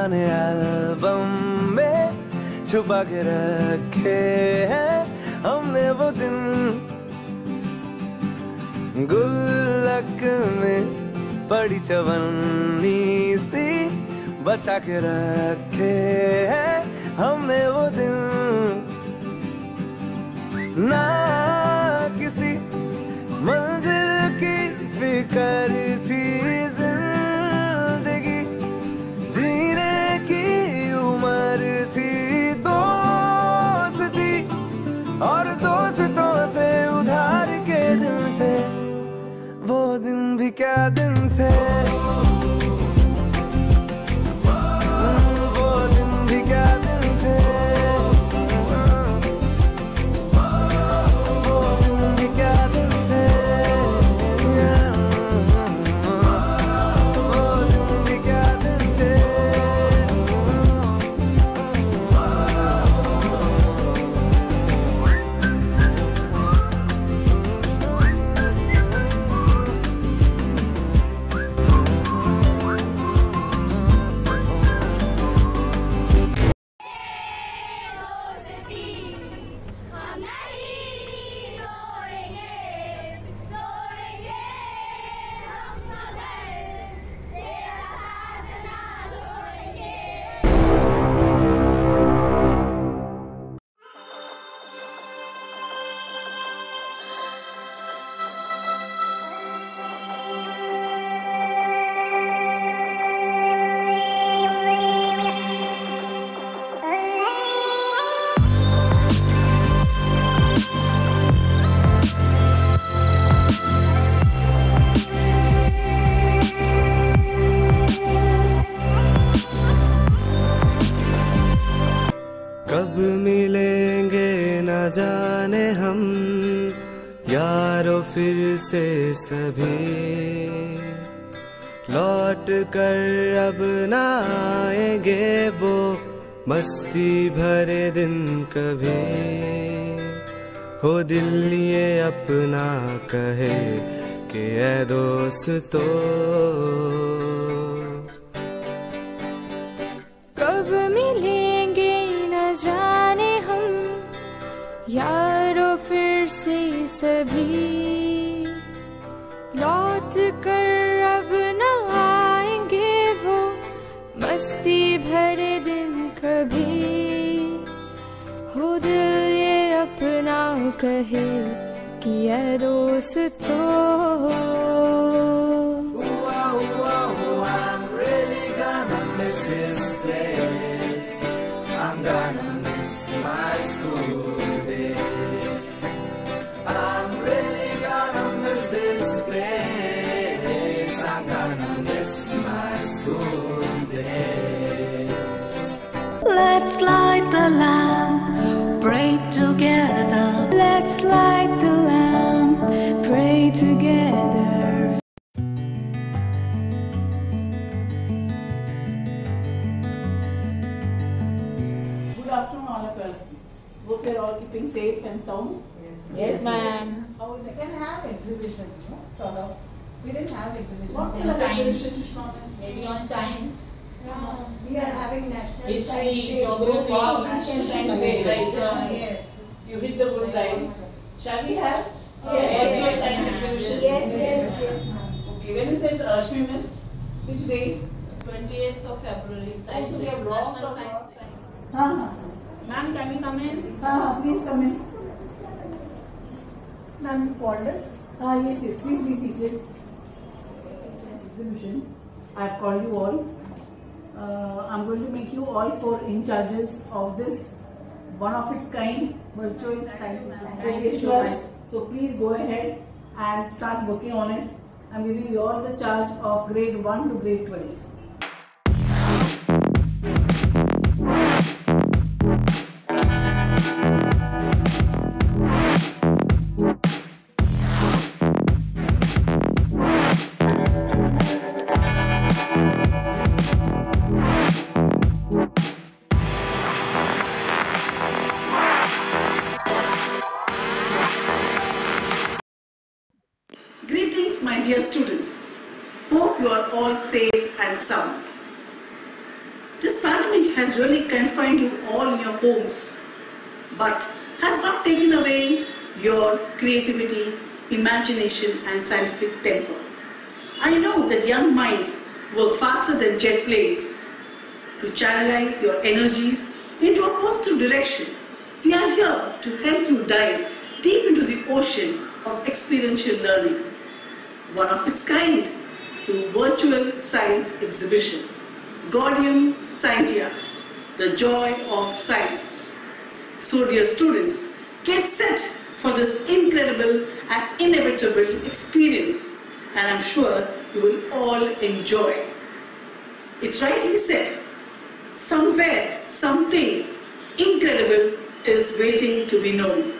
गाने एल्बम में छुपा के रखे हैं हमने वो दिन। गुल्लक में पड़ी चवन्नी सी बचा के रखे हैं। दिन भी क्या दिन थे। सभी। लौट कर अब न आएँगे वो, मस्ती भरे दिन कभी। हो दिल ये अपना कहे कि ऐ दोस्तों। कब मिलेंगे न जाने हम, यारो फिर से सभी। लौट कर अब न आएंगे वो। मस्ती भरे दिन कभी। हो दिल ये अपना कहे कि दोस्तों Let's lamp, pray together. Let's light the lamp, pray together. Good afternoon, all of you. Hope you're all keeping safe and sound. Yes, ma'am. How is oh, We can have exhibition, you know, sort of. We didn't have exhibition. What kind of exhibition, Maybe on science, Uh, We are having national science history, day. geography. Wow, National Science Day, right? uh, Yes. You hit the bullseye. Shall we have? Yes, Virtual yes, science ma'am. exhibition? Yes, yes, yes, ma'am. Okay, when is it, Rashmi miss? Which day? Twenty-eighth of February, Also, we have lost National the Science lost Day. time. Uh-huh. Ma'am, can we come in? Uh, please come in. Ma'am, you called us? Ah, yes, yes, please be seated. Science exhibition. I've called you all. Uh, I'm going to make you all four in charges of this one of its kind virtual science exhibition. So So please go ahead and start working on it. I'm giving you all the charge of grade 1 to grade 12. Dear students. Hope you are all safe and sound. This pandemic has really confined you all in your homes, but has not taken away your creativity, imagination, and scientific temper. I know that young minds work faster than jet planes. To channelize your energies into a positive direction, we are here to help you dive deep into the ocean of experiential learning, one of its kind, through virtual science exhibition. Gaudium Scientia, the joy of science. So, dear students, get set for this incredible and inevitable experience, and I'm sure you will all enjoy. It's right rightly said, somewhere, something incredible is waiting to be known.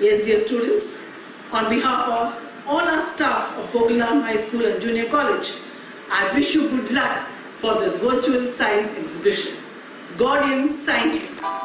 Yes, dear students, on behalf of all our staff of Gokuldham High School and Junior College, I wish you good luck for this virtual science exhibition. Gaudium Scientia. Good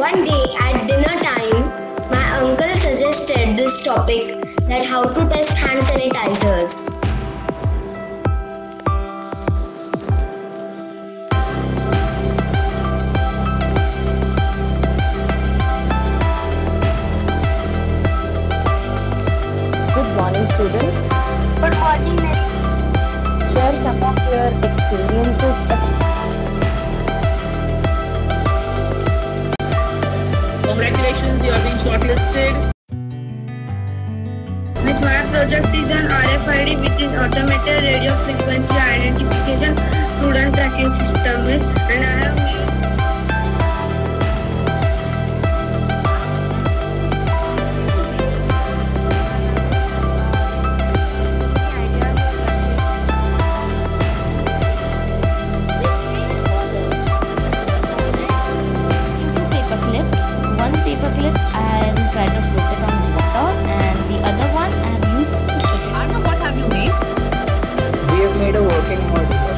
One day at dinner time, my uncle suggested this topic that how to test hand sanitizers. Good morning, students. Good morning, Share some of your shortlisted. Miss, my project is an RFID, which is Automated Radio Frequency Identification Student Tracking System, and I have made We have made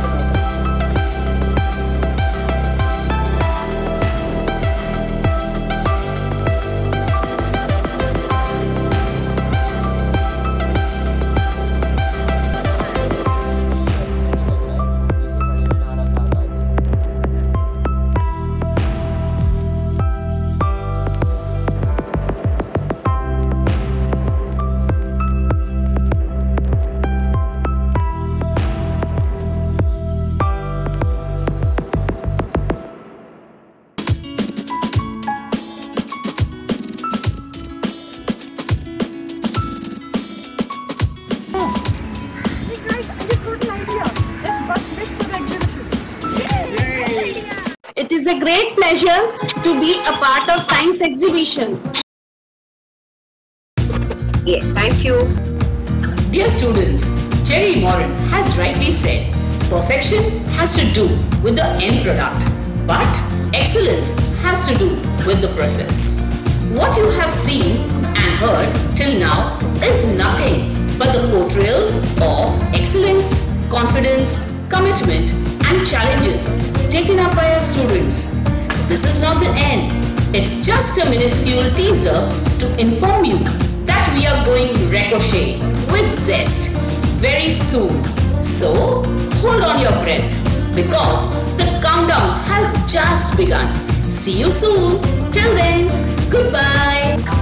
great pleasure to be a part of science exhibition. Yes, thank you. Dear students, Jerry Moran has rightly said, perfection has to do with the end product, but excellence has to do with the process. What you have seen and heard till now is nothing but the portrayal of excellence, confidence, commitment and challenges taken up by our students. This is not the end. It's just a minuscule teaser to inform you that we are going to ricochet with zest very soon. So hold on your breath because the countdown has just begun. See you soon. Till then, goodbye.